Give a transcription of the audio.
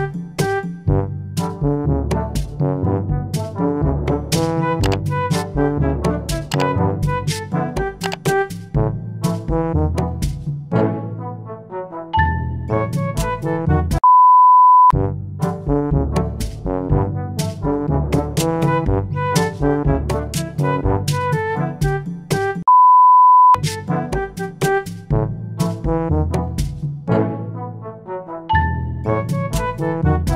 you Música